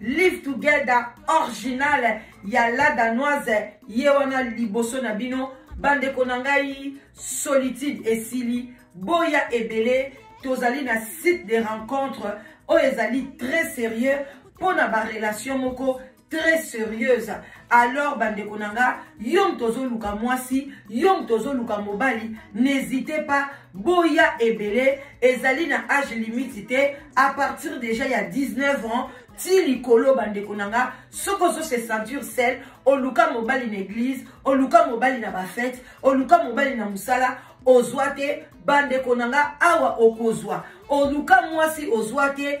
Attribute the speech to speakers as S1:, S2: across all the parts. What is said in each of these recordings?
S1: live together original ya la danoise ye wana liboso na bino bandeko na ngai solitude esili boya ebele tozali na site de rencontre oyo ezali très sérieux mpo na barelation moko très sérieuse alors bandeko na nga yo moto ozoluka mwasi yo moto ozoluka mobali n'hésite pas boya ebele ezali na age limite te à partir déjà ya 19 ans ti likolo bandeko na nga soki ozo se sentir sel oluka mobali na église oluka mobali na bafete oluka mobali na mosala ozwa te bandeko na nga awa okozwa oluka mwasi ozwa te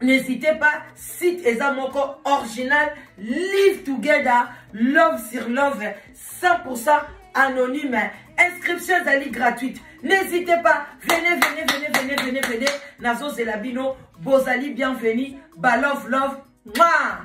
S1: N'hésitez pas, site eza moko original, live together, love sur love, 100% anonyme. Inscription est gratuite. N'hésitez pas, venez, venez, venez, venez, venez, venez. Nazo Zelabino, Bozali, bienvenue. Ba love, love. Mouah!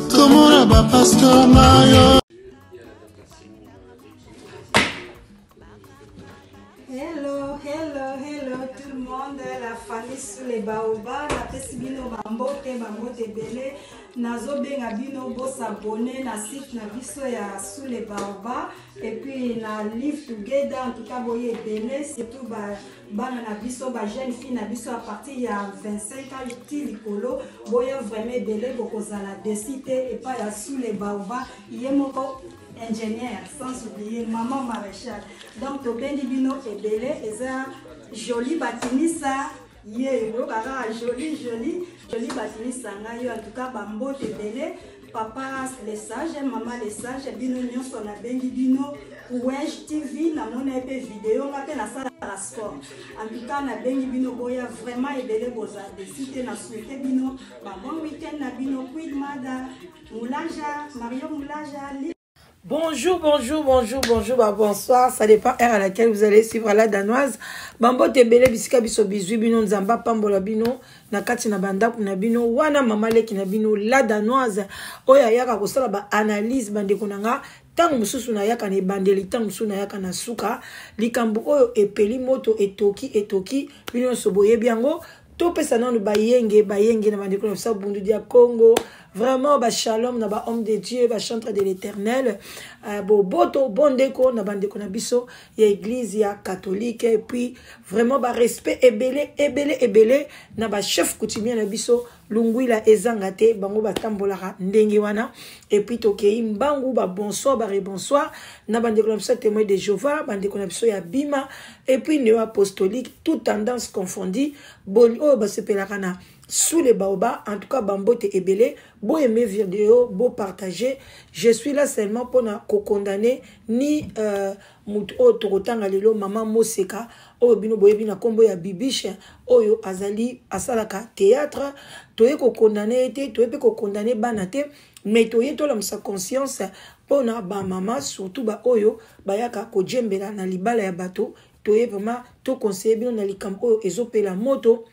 S2: Tomona ba pasteur mayo.
S3: Hello, hello, hello tout le monde, la famille sous les baobas, la pesi bino bambote, bambote bele, nazobenga bino bosabone na site na biso ya sous les baobas, et puis na live together, en tout cas boye bele, surtout ba bana na biso ba jeune fille na biso à partir ya 25 ans ti likolo boya vraiment ebele bokozala desi te epai ya sule baoba ye moko ingénieur sans oublier maman maréchal donc tobendi bino ebele eza joli bakinisa ye oyoka kaka joli joli joli bakinisa ngai yo en tout cas bambote ebele Papa le sage, maman le sage, bino nyoso na bengi bino Wench TV na mona pe video nga pe na sala la sport. En tout cas na bengi bino boya vraiment ebele boza desi te na souhaite bino ba bon week-end na bino Queen Mada, Mulaja, Mario Mulaja,
S1: Bonjour, bonjour, bonjour, bonjour, bah, bonsoir. Ça dépend heure à laquelle vous allez suivre la danoise. Bambo te belé bisika biso bizui bino nzamba pambola bino na kati na banda na bino wana mama leki na bino la danoise oyo ayaka kosala ba analyse bande konanga tango mususu na yaka na ebandeli tango mususu na yaka na suka likambo oyo epeli moto etoki etoki bino nso boyebi yango topesa nanu bayenge bayenge na bandeko na biso bundu dia congo vraiment bashalom na bahomme de dieu bachantre de l'éternel uh, boboto bon ndeko na bandeko na biso ya église ya catholique et puis vraiment barespect ebele ebele ebele na bachef coutumier na biso lungwila ezanga te bango batambolaka ndenge wana epuis tokei mbangu babonsoir barebonsoir na bandeko na biso ya témoin de jehova bandeko na biso ya bima et puis neo apostolique tout tendance confondu boni oyo basepelaka na sous les baoba en tout cas bambote ebele bo aime video bo partage je suis là seulement mpona kokondane ni euh, moto oyo tokotanga lelo mama moseka oyo bino boyebi na nkombo ya bibishe oyo azali asalaka théâtre toye kokondane ye te toye mpe kokondane bana te mais toye tolamusa conscience mpo na bamama surtout baoyo bayaka kojembela na libala ya bato toye vraiment tokonseye bino na likambo oyo ezopela moto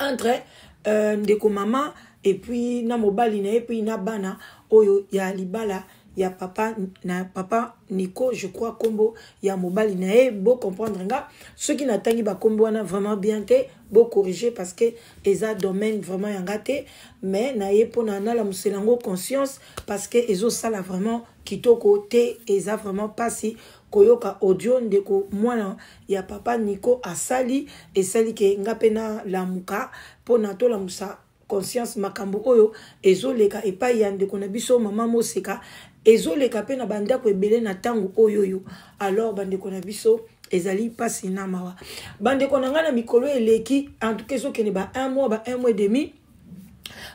S1: entre euh, ndeko mama epuis na mobali na ye epuis na bana oyo ya libala ya papa na papa nico je crois nkombo ya mobali na ye bocomprendre nga soki natangi bakombo wana vraiment bien te bocorrige parce que eza domaine vraiment ya nga te mais na ye mpo na nalamusela yango conscience parce que ezo sala vraiment kitoko te eza vraiment pasi koyoka audio ndeko mwana ya papa Nico asali esali ke nga pe na lamuka pona to lamusa conscience makambo oyo ezoleka epai ya ndeko na biso mama moseka ezoleka pe na bandako ebele na tango oyo yo alors bandeko na biso ezali mpasi na mawa bandeko na ngai na mikolo eleki antuka ezokende ba un mois ba un mois demi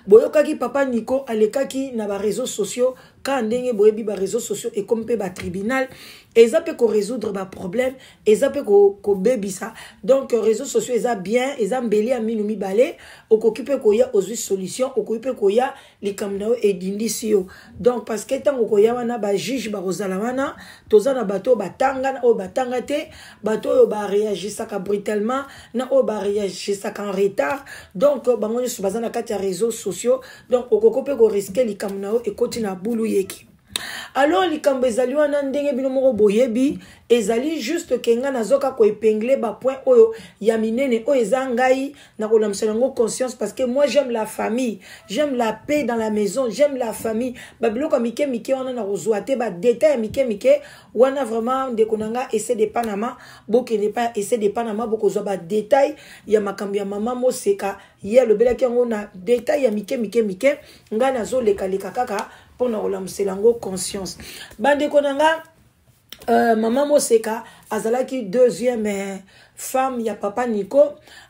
S1: boyokaki papa nico alekaki na bareseau sociaux kaka ndenge boyebi bareseau sociaux ekomi mpe batribunal eza mpe koresoudre baproblème eza mpe kobebisa ko donc réseau sociaux eza bien eza mbeli ya minu mibale okoki mpe koya ozwi solution okoki mpe koya likambo na yo edindisi yo donc parce que ntango koya wana bajuge bakozala wana toza na bato oyo batanga na oyo batanga te bato oyo bareagisaka brutalement na oyo bareagisaka en retard donc bango nyonso baza na kati ya réseau sociaux donc okoko mpe koriske likambo na yo ekoti na bulu yeki alors likambo ezali wana ndenge bino moko boyebi ezali juste ke ngai nazoka koepengle bapoint oyo ya minene oyo eza ngai nakolamusa yango conscience parce que moi j'aime la famille j'aime la paix dans la maison j'aime la famille babiloko ya mike mike wana nakozwa te badetail ya mike mike wana vraiment ndeko na nga ese de panama bokende epai ya ese de panama bokozwa badetail ya makambo ya mama moseka ye alobelaki yango na detail ya mike mike mike ngai nazolekaleka kaka mpo na kolamusela yango conscience bandeko na nga Euh, mama moseka azalaki deuxième euh, femme ya papa nico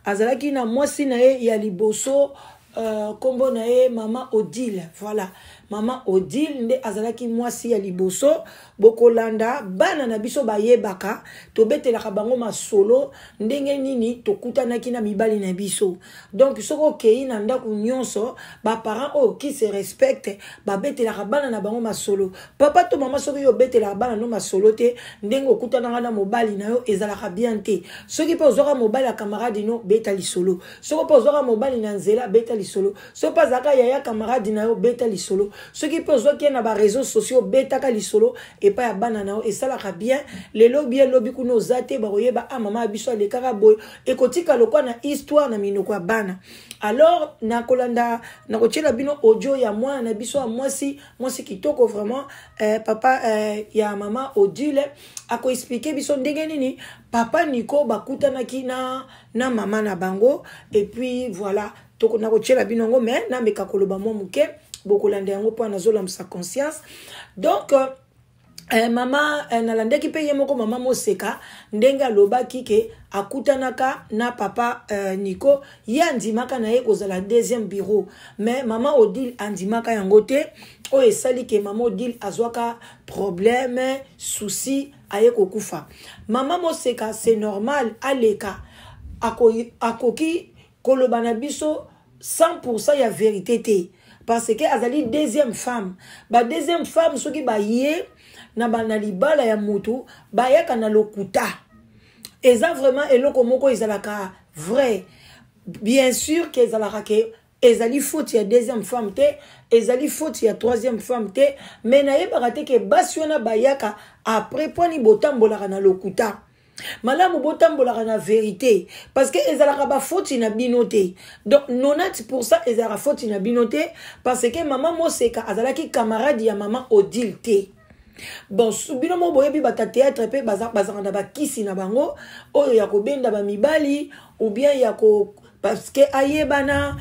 S1: azalaki na mwasi na ye ya liboso euh, kombo na ye mama odile voilà mama odile nde azalaki mwasi ya liboso bokolanda bana na biso bayebaka tobetelaka bango masolo ndenge nini tokutanaki na mibali na biso donc soki okei na ndako nyonso baparent oyo qui se respecte babetelaka bana na bango masolo papa to mama soki yo obetelaka bana no masolo te ndenge okutanaka na mobali na yo ezalaka bien te soki mpe ozwaka mobali ya camarade no beta lisolo soki mpe ozwaka mobali na nzela beta lisolo soki mpe azalaka yaya camarade na yo beta lisolo soki mpe ozwaki ye na bareseau sociaux betaka lisolo epai ya bana na yo esalaka bien lelo bie lobi kuna oza te bakoyeba a ah, mama ya biso alekaka boye ekotika lokola na histoire na minoko ya bana alors nakolanda nakotyela bino audio ya mwana na biso ya mwasi mwasi kitoko vraiment eh, papa eh, ya mama odile akoexplike biso ndenge nini papa niko bakutanaki na, na mama na bango epuis voilà nakotyela bino yango mai nameka koloba mwa moke bokolanda yango mpo nazolamusa conscience donc euh, Eh, mama eh, nalandaki mpe ye moko mama moseka ndenge alobaki ke akutanaka na papa eh, nico ye andimaka na ye kozala deuxième bureau mais mama odile andimaka yango te oyo esali ke mama odile azwaka problème souci aye kokufa mama moseka c'est normal aleka akoki ako koloba na biso 100% ya verite te parce que azali deuxième femme ba deuxième femme soki baye na bana libala ya mutu bayaka na lokuta eza vraiment eloko moko ezalaka vrai bien sûr ke ezalaka ke ezali faute ya deuxième femme te ezali faute ya troisième femme te me nayebaka te ke basi wana bayaka après mponi botambolaka na lokuta malamu botambolaka na verite parce que ezalaka bafoti na bino te donc 90 pourcent ezalaka foti na bino te parce que mama moseka azalaki camarade ya mama odile te bon bino moko boyebi bata théâtre mpe bazalaka na bakisi na bango oyo ya kobenda bamibali ou bien ya ko parce que ayebana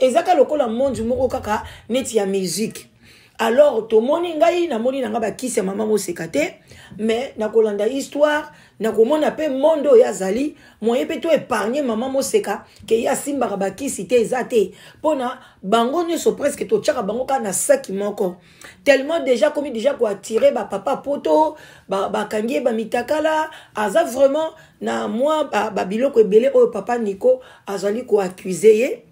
S1: ezaka lokola monde moko kaka neti ya musique alors tomoni ngai namoni na ngai bakisi ya mama moseka te mais nakolanda histoire nakomona mpe monde oyo azali moye mpe to épargne mama moseka ke ye asimbaka bakisi te eza te mpona bango nyonso presque totyaka bango kaka na saki moko tellement déjà akomi déjà koattire bapapa poto bakangi ye bamitakala aza vraiment na mwa babiloko ebele oyo papa nico azali koaccuse ye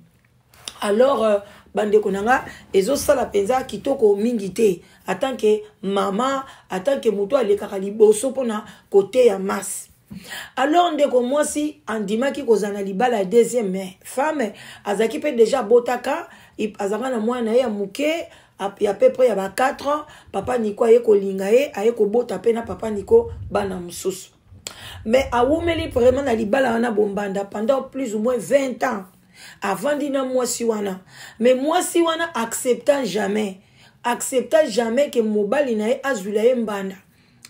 S1: alors euh, bandeko na nga ezosala mpenza kitoko mingi te atant que mama atant que moto alekaka liboso mpona koteya masse alors ndeko mwasi andimaki kozala na libala ya deuxième femme azalaki mpe deja abotaka azalaka na mwana na ye ya moke ya peu près ya ba 4 ans papa niko aye kolinga ye aye kobota mpe na papa niko bana mosusu mais awumeli vraiment na libala wana bombanda pendant plus ou moins 20 ans avandi na mwasi wana me mwasi wana accepta jamais accepta jamais ke mobali na ye azwila ye mbanda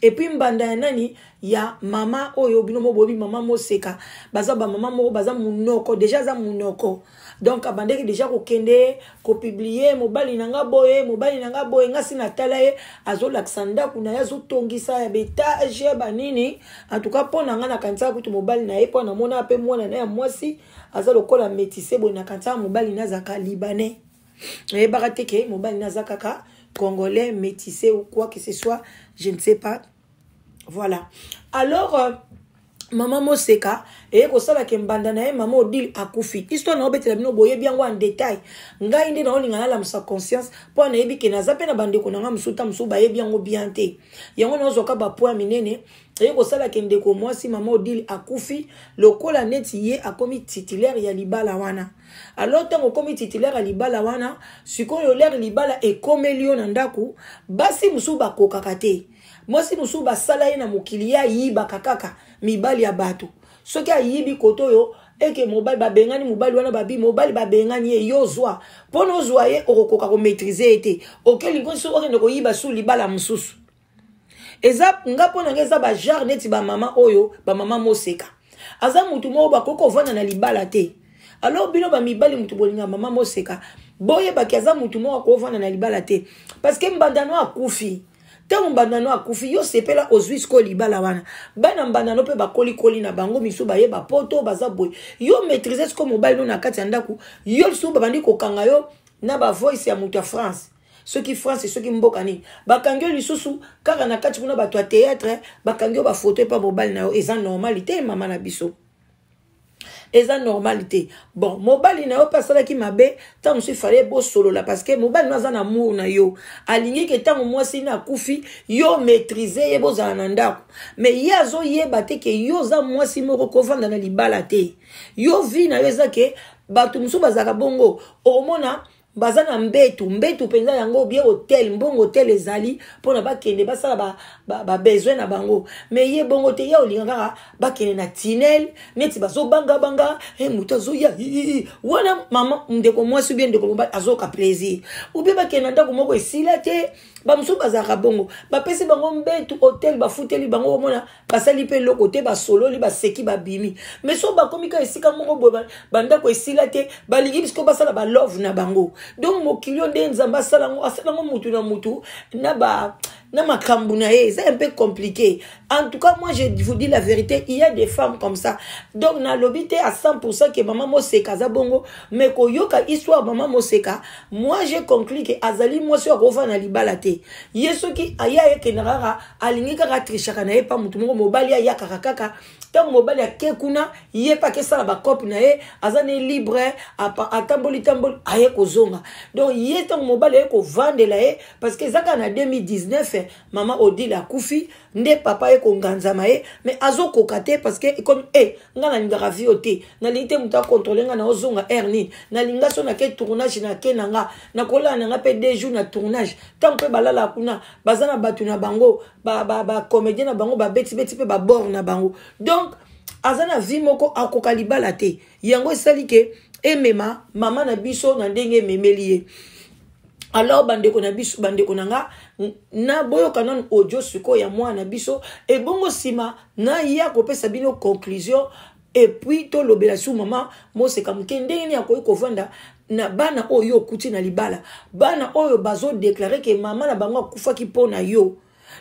S1: epuis mbanda ya nani ya mama oyo bino mobobi mama moseka baza bamama moko baza monoko deja aza monoko donc abandaki deja kokende kopiblie mobali na nga boye mobali na nga boye nga si natala ye azolakisa ndako na ye azotongisa ya betage banini en tout cas mpo na nga nakanisaka kutu mobali na ye mpo namona mpe mwana na ya mwasi aza lokola metise boye nakanisa mobali na azalaka libanais oyebaka te ke mobali na aza kaka congolais metise ou quoi que ce soit je ne sais pas voilà alors euh, mama moseka eye kosala ke mbanda na ye mama odile akufi histoire na obetela bino boyebi yango en détail ngai nde naolinga nalamusa conscience mpo nayebi ke naza mpe na bandeko na ngai mosusu ta mosusu bayebi yango bien te yango naozwaka bapoint minene eye kosala ke ndeko mwasi mama odile akufi lokola neti ye akomi titulaire ya libala wana alors ntango okomi titulaire ya libala wana sikoyo lere libala ekomeli yo na ndako basi mosusu bakokaka te mwasi mosusu basala ye na mokili ye ayibaka kaka mibali ya bato soki ayibi kote oyo eke mobali babengani mobali wana babi mobali babengani ye yo ozwa mpo na ozwa ye okokoka komaitrise ye te okelingi nso okende koyiba su libala mosusu eza nga mpo na nga eza bajare neti bamama oyo bamama moseka aza motu moko bakoki kovanda na libala te alors bino bamibali motu bolinga mama moseka boyebaki aza motu moko akovanda na libala te parce que mbandano akufi ntango mbandano akufi yo sepela ozwi sikoyo libala wana bana mbandano mpe bakolikoli na bango misu baye bapoto baza boye yo maîtrise sikoyo mobali no na kati ya ndako yo lisusu babandi kokanga yo na bavoice ya moto ya france soki france soki mboka nini bakangi yo lisusu kaka na kati kuna bato ya théâtre bakangi yo bafoto epa mobali na yo eza normal te mama na biso eza normal te bon mobali na yo mpe asalaki mabe ntango mosusu ifale bosolola parceke mobali no aza na amour na yo alingi ke ntango mwasi na akufi yo maîtrise ye bozala na ndako me ye azoyeba te ke yo oza mwasi moko kovanda na libala te yo vi na yo eza ke bato mosusu bazalaka bongo omona baza na mbetu mbetu mpenza yango obie hotel mbongo hotel ezali mpona bakende basala babesoin ba, ba na bango me ye bongo te ye olinga kaka bakende na tinel neti bazobangabanga e eh, moto azoya wana mama ndeko mwasi obie ndeko mobali azoyoka plaisir obie bakende na ndako moko esila te bamosusu bazalaka bongo bapesi bango mbetu hotel bafuteli bango omona basali mpe eloko te basololi baseki babimi mais so bakomi ka esika moko boye bandako esila te balingi bisiko basala balove na bango donc mokili oyo nde nzambe asala yango asala yango motu na motu na ba na makambo na ye eza mpe komplike En tout cas, moi, je vous dis la vérité, il y a des femmes comme ça. Donc, na lobité à 100% que maman Moseka Zabongo, mais ko yoka histoire maman Moseka, moi, j'ai conclu que Azali Moseka Rova na libalate. Yesu ki aya eke narara, alingi kaka trishaka na epa mutu moko mobali aya kaka kaka, ntango mobali ake kuna ye mpe akesala bakope na ye aza ne libre atamboli tamboli aye kozonga donc ye ntango mobali aye kovandela ye parce que ezaka na 2019 mama odile akufi nde papa ye konganzama ye mais azokoka te parce que ekomi e eh, ngai nalingaka vi yo te nalingi te moto akontrole ngai naozonga aire nini nalinga so nake tournage nake na nga nakolala na ngai mpe deux jours na tournage ntango mpe balala kuna baza na bato na bango bacomédien na bango babetibeti mpe babord na bango donc aza na vie moko akoka libala te yango esali ke emema mama na biso na ndenge ememeli ye alors bandeko na biso bandeko na nga naboyoka nanu audio sikoyo ya mwana na biso ebongo nsima naya kopesa bino conclusion epuis tolobela su mama moseka moke ndenge nini akoki kovanda na bana oyo yo okuti na libala bana oyo bazodeklare ke mama na bango akufaki mpo na yo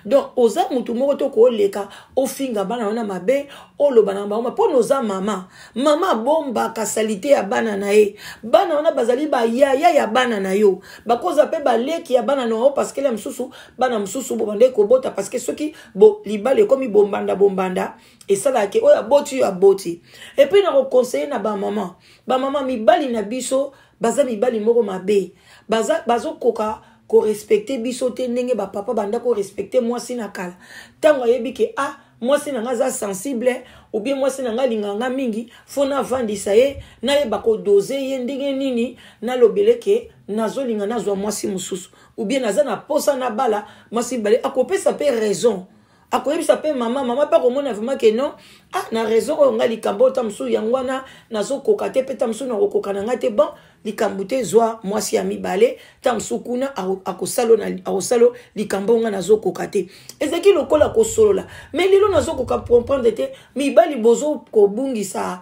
S1: donc oza mutu moko to koleka ofinga bana wana mabe oloba na bango mpona oza mama mama abombaka salite ya bana na ye bana wana bazali bayaya ya bana na yo bakoza mpe baleki ya bana na yo parceke ya mosusu bana mosusu bobandaki kobota parceke soki bo, libala ekomi bombanda bombanda esalaki oyo aboti oyo aboti epuis na kokonseye na bamama bamama mibali na biso baza mibali moko mabe bazokoka bazo ko respecter biso te ndenge ba papa banda ko respecter mwasi na kala ntango ayebi ke ah mwasi na ngai aza sensible ou bien mwasi na ngai alingaka ngai mingi fo navandisa ye nayeba kodose ye ndenge nini nalobele ke nazolinga nazwa mwasi mosusu ou bien naza na mposa nabala mwasi mibale akopesa mpe raison akoyebisa mpe mama mama mpe akomona vraimen ke non ah na raison oyo ngai likambo oyo ta mosusu yango wana nazokoka te mpe ta mosusu nakokoka na ngai te bon likambo te zwa mwasi ya mibale ta mosusu kuna akosalo likambo oyo ngai nazokoka te ezalaki lokola kosolola mai lelo nazokoka comprendre te mibali bozokobungisa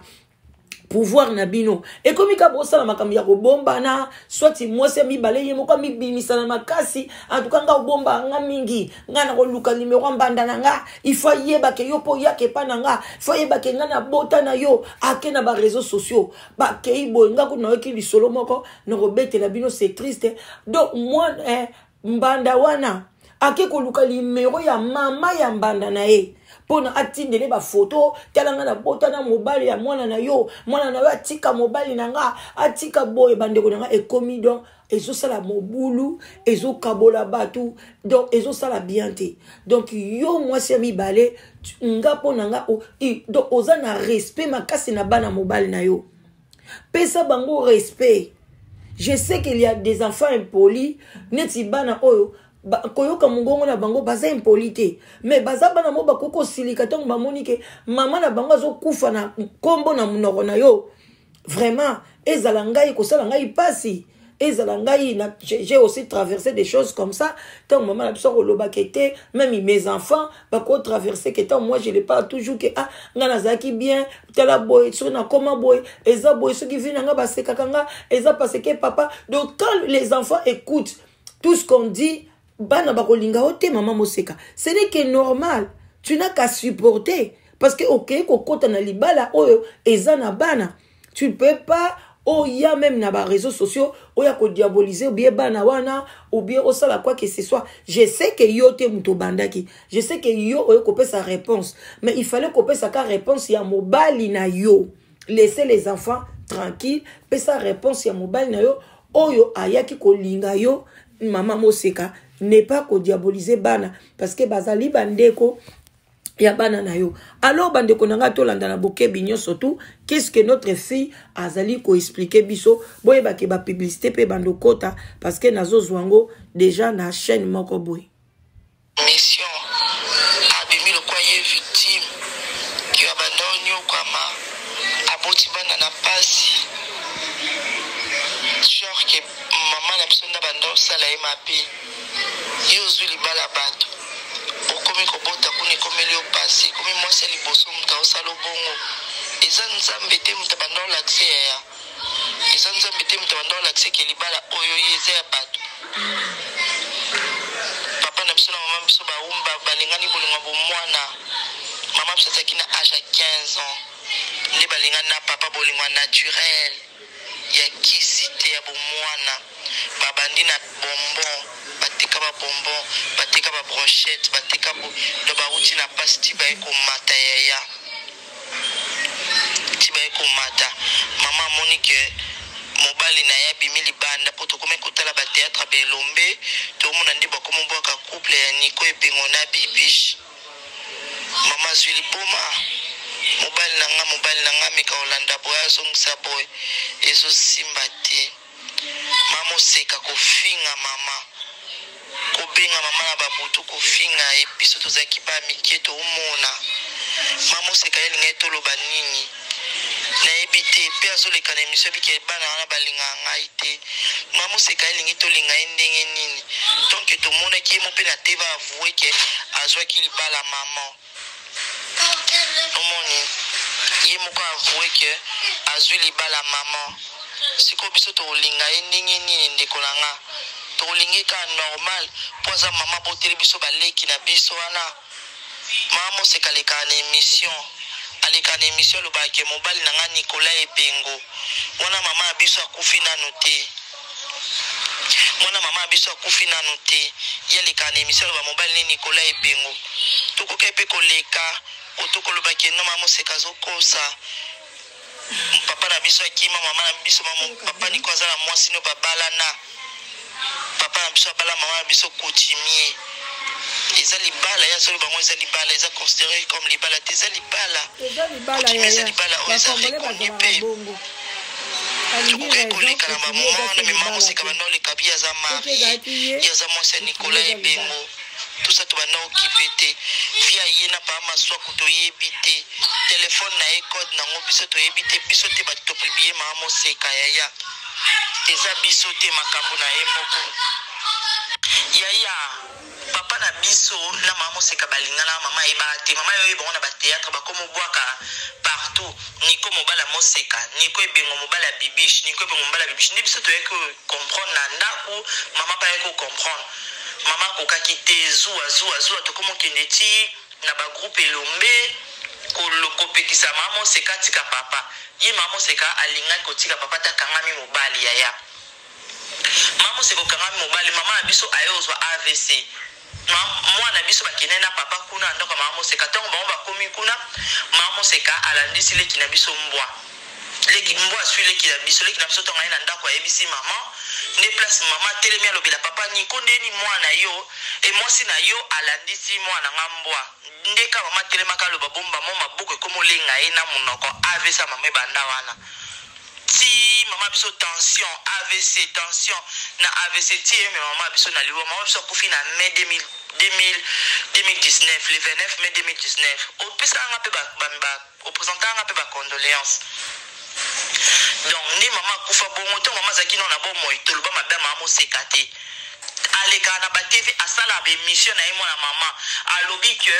S1: pouvoir na bino ekomi kaka bosala makambo ya kobombana swati mwasi ya mibale ye moko amibimisa na makasi antuka nga obomba nga mingi nga nakoluka nimero ya mbanda na nga ifo ayebake yo mpo oyaka epa na nga ifo ayebake nga na bota na yo ake na bareseau sociaux bakei boye nga kuna nayoki lisolo moko nakobetela bino se triste donc mwana eh, mbanda wana ake koluka limero ya mama ya mbanda na ye mpo na atindele bafoto tala ngai nabota na mobali ya mwana na yo mwana na yo atika mobali na nga atika boye bandeko na nga ekomi don ezosala mobulu ezokabola bato donc ezosala bien te donc yo mwasi ya mibale nga mpo na nga donc oza na respect makasi na bana mobali na yo pesa bango respect je sais qu'il y a des enfants impolis neti bana oyo ba, koyoka mongongo na bango baza impoli te me baza bana mo bakoki kosilika ntango bamoni ke mama na bango azokufa na nkombo na monoko na yo vraiment ezala ngai kosala ngai mpasi ezala ngai na j'ai aussi traversé des choses comme ça ntango mama na biso akolobaka ete meme mes enfants bakotraverse ke ntango moi je le parle toujours ke ah ngai nazalaki bien tala boye soki nakoma boye eza boye soki vi na ngai basekaka ngai eza parce ke papa donc quand les enfants écoutent tout ce qu'on dit bana bakolinga yo te mama moseka ce n'est que normal tu n'as qu'à supporter parce que okei kokota na libala oyo eza na bana okay, tu ne peux pas oya oh, même na bareseau sociaux oya oh, kodiabolise obie bana wana obie oh, osala quoi que ce soit je sais que yo te moto obandaki je sais que yo oye kopesa réponse mais il fallait kopesaka réponse ya mobali na yo laisse les enfants tranquille pesa réponse ya mobali na yo oyo ayaki kolinga yo mama moseka ne pas kodiabolise bana parce que bazali bandeko ya bana na yo alors bandeko na ngai tolanda na bokebi nyonso tu qu'est ce que notre fille azali koexplike biso boyebake bapublicité mpe bandokota parce que nazozwa yango déjà na chaîne moko boye
S4: mission abimi lokola ye victime yo abanda onyokwama aboti bana na mpasi genre ke mama na biso nde abanda osala ye mabe yo ozwi libala bato okomi kobota kuna ekomeli yo mpasi ekomi mwasi ya liboso moto aosala obongo eza nzambe te moto abanda olakisa yaya eza nzambe te moto abanda olakisa ke libala oyo ye eza ya bato papa na biso na mama biso baumba balingani bolingo bomwana mama biso azalaki na age ya 15 ans nde balingani na papa bolingo ya naturel ya kisi te ya bomuana babandi na bonbon bateka ba bonbon bateka ba brochette bateka bo do bawuti na pasi ti baye komata yaya ti baye komata mama amoni ke mobali na ye abimi libanda mpo tokomi kotala bateatre belombe tomona nde bakomi bwaka couple ya niko epengo na bibiche mama azwi liboma mobali na nga mobali na nga meka kolanda boye azongisa boye ezosimba te mama oseka kofinga mama kobenga mama na babutu kofinga ye biso tozalaki ba mike toomona mama oseka elingai toloba nini nayebi te mpe azoleka na emission bike bana wana balingaka ngai te ma moseka elingi tolinga ye ndenge nini donc tomonaki ye mo mpe na te baavoue ke azwaki libala mama omoni ye moko avoue ke azwi libala mama sikoyo biso tokolinga ye ndenge nini ndeko na nga tokolingi kaka normal mpo aza mama boteli biso baleki na biso wana Maman Moseka alekaka na emission alekaka na emission alobaka ke mobali na ngai Nicolas Epengo wana mama ya biso akufi nanu te mwana mama ya biso akufi nanu te ye alekaka na emission aloba mobali ne Nicolas Epengo tokokai mpe koleka otokolobaki enoma moseka azokosa papa na biso akima mama na biso mama papa niko aza na mwasi no babalana papa na biso abala mama na biso coutumier eza libala ya solo bango eza libala eza considere comme libala te eza libala coutumier eza libala oyo eza reconnu mpe okoki koleka na bamoma wana mema moseka banda oleka bi aza
S1: mari ye
S4: aza mwasi ya nikola ebengo tusa tobanda okipe te vi ya ye na paa maswaku toyebi te telefone na ye code nango biso toyebi te biso te bato topublie maa moseka yaya eza biso te makambo na ye moko yaya papa na biso na mama moseka balingana mama ayebaka te mama yo oyebango na bateatre bakomi obwaka partout niko mobala moseka niko ebengo mobala bibiche niko ebengo mobala bibiche nde biso toyaki kocomprendre na ndako mama mpe ayaki kocomprendre Maman akokaki te zuwa zuwa zuwa tokomo kende ti na ba groupe elombe kopekisa mama moseka atika papa ye mama moseka alingaki kotika papa te akangami mobali yaya mama moseka okangami mobali mama ya biso aye ozwa avc mwana biso bakende na papa kuna na ndako ya mama moseka ntango bango bakomi kuna mama moseka alandisi leki na biso mbwa leki mbwa aswi leki na biso leki na biso ntango aye na ndako ayebisi mama nde place mama atelemi alobela papa niko ndeni mwana yo e mwasi na yo alandisi mwana nga mbwa nde ka mama atelemaka aloba bomba mo maboko ekomi olenga ye na monoko avc mama ebanda wana ti mama biso tension avc tension na avc ti eyome mama biso na liwa mama biso akufi na mai 2019 le 29 mai 2019 opesaka nga mpe ba, ba, ba Opposant anga pe ba condoléances. Donc ni maman akufa bongo to maman azalaki no na bomoi toloba mabe ya mama moseka te alekaka na batv asalaka baemission na ye mwana mama alobi ke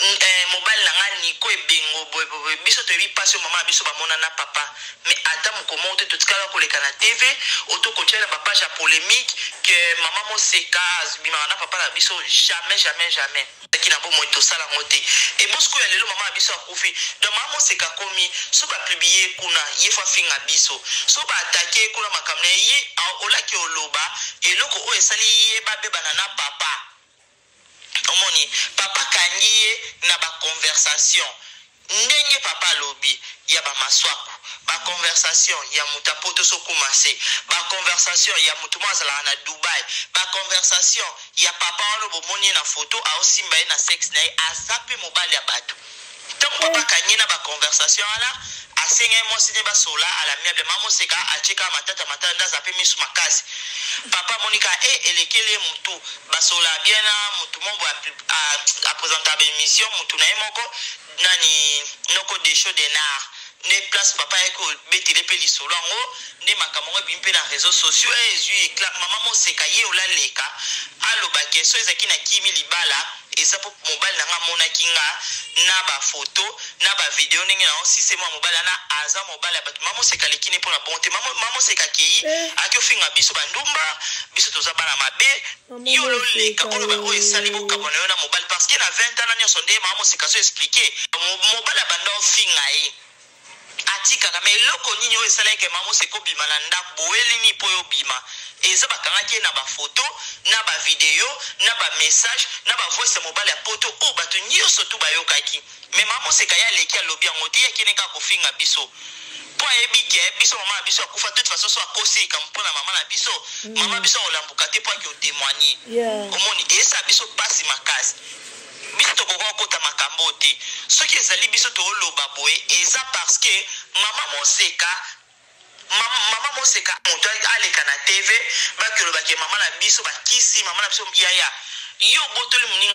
S4: eh, mobali na ngai niko ebengo boyeboye biso toyebi mpasi mama na biso bamona na papa mais ata moko moko te totikala koleka na tv oto kotia na bapage ya polémique ke mama moseka azobimaka na papa na biso jamais jamais jamais ezalaki na bomoi tosala yango te ebosiko ya lelo mama ya biso akufi donc mama moseka akomi so bapublie kuna ye fo afinga biso so baatake kuna makambo na ye olaki oloba eloko oyo esali ye babebana na papa omoni papa kangi ye na baconversation Ndenge papa alobi ya ba masuaku, ba conversation ya mutu ya poto so kuma se, ba conversation ya mutu moko azalaka na Dubai, ba conversation ya papa wana oyo bomoni ye na photo azo simba ye na sexe na ye, aza pe mobali ya batu. Tangu papa akangi ye na ba conversation wana, asenga ye mwasi ne basolola à l'amiable, mama moseka atie kaka matata matata nde aza pe misu makasi. Papa amoni kaka eh elekeli ye mutu, basololaka bien na mutu moko boye ya publi. a presenta ba emission mutu na ye moko nani noko desho denard nde place papa ayaki kobetele mpe lisolo yango nde makambo yango ebimi mpe na réseau sociaux e ezwi ekla mama moseka ye olaleka aloba ke so ezalaki na kimi libala eza mpo mobali na nga amonaki nga na bafoto na bavideo ndenge na osise mwa mobali ana aza mobali ya bato mamoseka aleki ne mpo na bongo te mamoseka akei
S1: eh.
S4: aki ofinga biso bandumba biso toza bana mabe
S1: Maman
S4: yo loleka
S1: moseka
S4: oloba oyo esali bokabwa na yo na mobali parce que na 20 ans na nyonso nde mama moseka azo explique Mo- mobali abanda ofinga ye atikaka ma eloko nini oyo esalaki ke mama moseka obima na ndako boweli nini mpo yo obima eza bakangaki ye na bafoto na bavideo na bamessage na bavoice ya mobali ya poto oyo bato nyonso tu bayokaki mais mama moseka ye aleki alobi yango te ye akende kaka kofinga biso mpo ayebi ke biso mama na biso akufa toute façon so akosi likambo mpo na mama na biso mm. mama biso akolambuka te mpo ake
S1: otemoigne
S4: omoni eyesa biso mpasi makasi biso tokoka kokota makambo oyo te soki ezali biso tooloba boye eza parce que mama moseka mama moseka moto aleka na tv bakoloba ke mama na biso bakisi mama na biso yaya yo obotoli moninga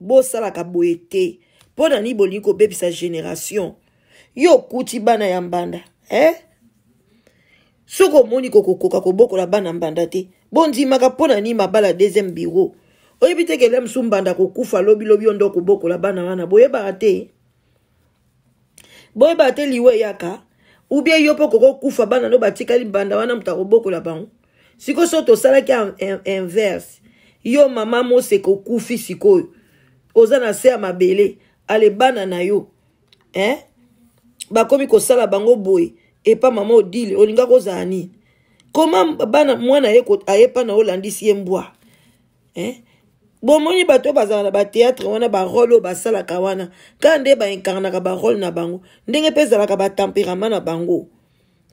S1: bosalaka boye te mpo na nini bolingi kobebisa generation yo okuti bana ya mbanda eh? soki omoni kokokoka kobokola bana mbanda te bondimaka mpo na nini mabala deuxième bureau oyebi te kele mosusu mbanda kokufa lobilobi yo nde okobokola bana wana boyebaka te boyebaka te liwa eyaka ubie yo mpe okoki okufa bana no batikali banda wana moto akobokola bango sikoyo so tosalaki inverse yo mama moseka okufi sikoyo oza na se ya mabele ale bana na yo eh? bakomi kosala bango boye epa mama odile olingaki ozala nini koma bana mwana ayepa na olandisi ye mbwa eh? bomoni bato oyo bazala na bateatre wana barole oyo basalaka wana kaka nde bainkarnaka barole na bango ndenge mpe ezalaka batemperama na bango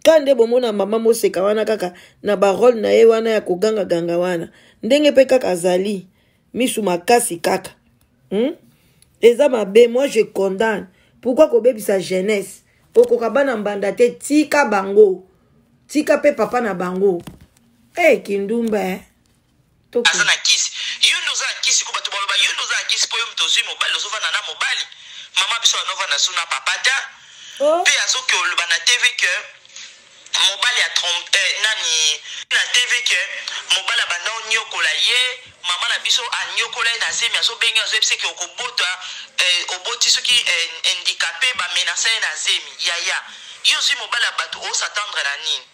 S1: kaka nde bomona mama moseka wana kaka na barole na ye wana ya kogangaganga wana ndenge mpe kaka azali misu makasi kaka hmm? eza mabe moi je condamne pourkui kobebisa jeunesse okoka bana mbanda te tika bango tika mpe papa na bango e hey, kindumba eh?
S4: aza na kisi yo nde oza na kisi ko bato baloba yo nde oza na kisi mpo yo moto ozwi mobali ozovanda na mobali mama biso anovanda so na papa ta oh. mpe azoki oloba na tv ke mobali ya trompe eh, nani na tv ke mobali abanda onyokola ye mama na biso anyokola ye na zemi azobenge azoyebisa ke okobota eh, oboti soki eh, handikape bamenasa ye na zemi yaya yo ozwi mobali ya bato osatandre na nini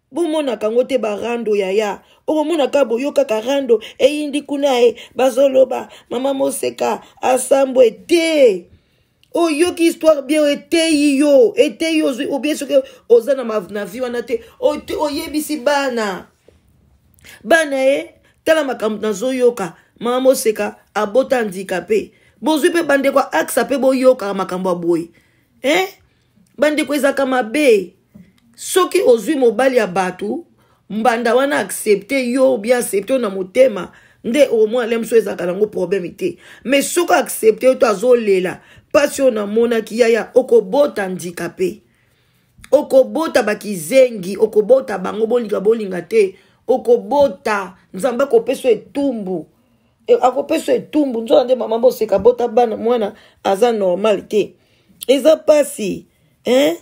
S1: bomonaka yango te barando yaya okomona kaka boyokaka rando eyindi kuna ye bazoloba mama moseka asambwe te oyoki histoire bien eteyi yo eteyi yo ozwi obie soki oza na mavi wana te oyebisi bana bana ye tala makambo nazoyoka mama moseka abota andika mpe bozwi mpe bandeko aksa mpe boyokaka makambo ya boye eh? bandeko ezalaka mabe soki ozwi mobali ya bato mbanda wana accepte yo obie accepte yo na motema nde omona le mosusu ezalaka nango probleme te mais soki accepte yo to azolela mpasi oyo namonaki yaya okobota ndika mpe okobota bakizengi okobota bango bolinga bolinga te okobota nzambe akopesa etumbu e, akopesa etumbu nzola nde mama boseka bota bana mwana aza normal te eza mpasi hein?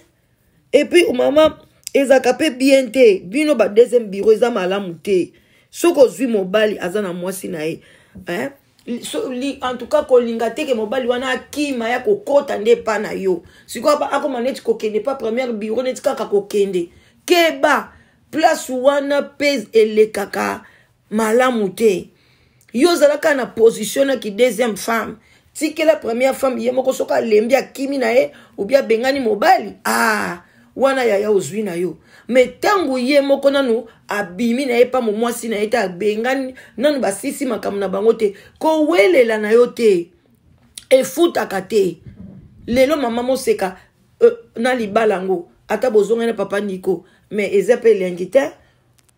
S1: epuis mama ezalaka mpe bien te bino ba deuxième bureau eza malamu te soki ozwi mobali aza na mwasi na ye hein? so, li, en tout cas kolinga te ke mobali wana akima ya kokota nde epa na yo sikoyo akoma neti kokende pa première bureau neti kaka kokende keba place wana mpe elekaka malamu te yo ozalaka na position na ki deuxième femme tikela première femme ye moko soki alembi akimi na ye obi abengani mobali ah wana yaya ozwi na yo me ntango ye moko nanu abimi na ye mpa momwasi na ye te abengani nanu basisi makambo na bango te kowelela na yo te efutaka te lelo mama moseka euh, na libala yango ata bozongani papa niko me eza mpe elengi te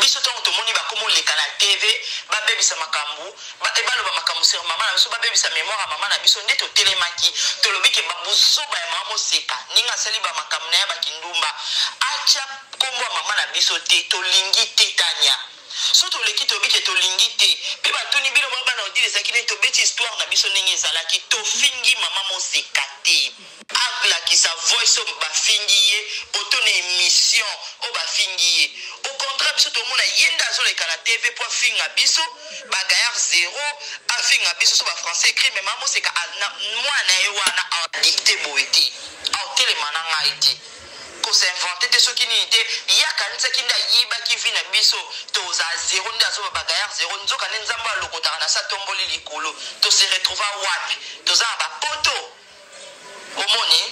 S4: biso ntango tomoni bakoma oleka na tv babebisa makambo eh, baloba makambo sur mama na biso babebisa memoire ya mama na biso nde totelemaki tolobi ke babuzoba ya mama moseka ndenge asali bamakambo na ye bakindumba atya nkombo ya mama na biso te tolingi te tania so toleki toyebi ke tolingi te mpe batuni bino bao bana odile ezalaki nini tobeti histoire na biso ndenge ezalaki tofingi mama moseka te alakisa voice oyo bafingi ye oto na emission oyo bafingi ye au contraire biso tomona ye nde azoleka na tv mpo afinga biso bagayar zero afinga biso so bafrançais écrit me mamoseka mwana na ye wana adikte boye te aotelema na ngai te kosinvente te soki nini te ye akanisaki nde ayibaki vi na biso toza zero nde azoba bagayar zero nzoka nde nzambe alokotaka na se atomboli likolo tose retrouva wapi toza na bapoto Bomoni,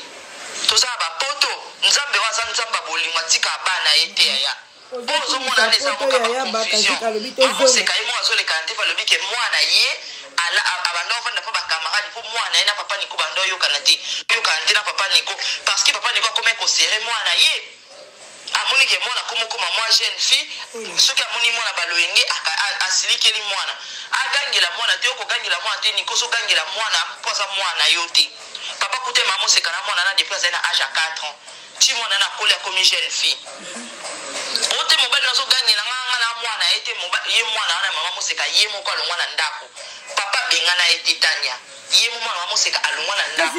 S4: toza na bapoto. Nzambe oyo aza Nzambe ya bolingo, atika abana na ye te yaya. Oyo ozomona wana eza koka ba confusion. Bakoseka ye moko azolekana te, balobi ke mwana ye abanda ofanda mpo bakamarade mpo mwana ye na papa niko banda oyokana te oyokana te na papa niko parce que papa niko akomaki kosere mwana ye amoni ke mwana komokoma mwa jeune fille soki amoni mwana baloyenge asilikeli mwana agangela mwana te okogangela mwana te nikoso ogangela mwana mpo aza mwana yo te papa kute mama oseka na mwana na depuis azali na age ya 4 ans ti mwana na akoli akomi jeune fille o te mobali nazogangela nga nga na mwana ye te ye mwana wana mama moseka ye moko alongwa na ndako papa abengana ye te tania ye mo mwana mama moseka alongwa na ndako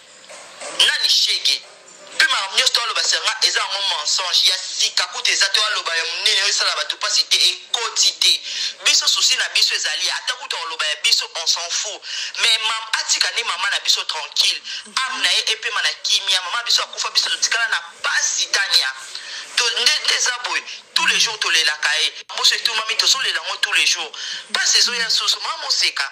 S4: nani shege mpe makambo nyonso to aloba seranga eza yango mensonge ya sika kutu eza to aloba ya monene esala bato mpasi te ekoti te biso susi na biso ezali ata kutu akoloba ya biso on s'en fou mais mam atika nde mama na biso tranquille ame na ye epema na kimia mama biso akufa biso totikala na mpasi tania nde eza boye tous les jours tolelaka ye mboso etumami tozolela yango tous les jours mpasi ezoya susu mama moseka